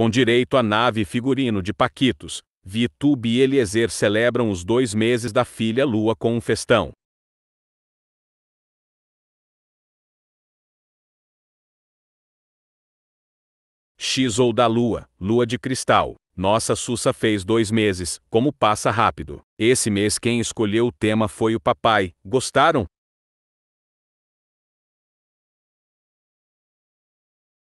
com direito a nave e figurino de Paquitos, Vitube e Eliezer celebram os dois meses da filha Lua com um festão. X ou da Lua, Lua de Cristal. Nossa Sussa fez dois meses, como passa rápido. Esse mês quem escolheu o tema foi o papai. Gostaram?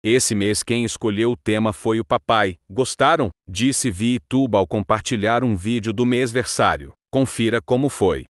Esse mês quem escolheu o tema foi o papai. Gostaram? Disse Vi Tuba ao compartilhar um vídeo do mês versário. Confira como foi.